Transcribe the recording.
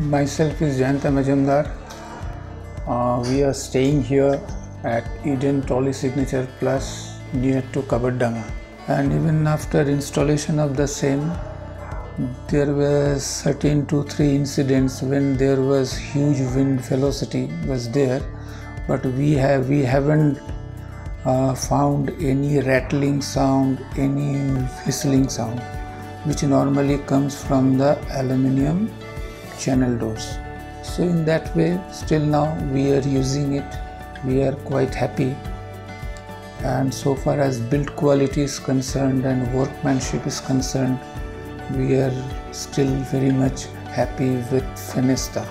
Myself is Jayanta Majumdar. Uh, we are staying here at Eden Trolley Signature Plus near to Kabardanga. And even after installation of the same, there were certain two three incidents when there was huge wind velocity was there, but we have we haven't uh, found any rattling sound, any whistling sound, which normally comes from the aluminium channel doors. So in that way, still now we are using it. We are quite happy. And so far as build quality is concerned and workmanship is concerned, we are still very much happy with Fenesta.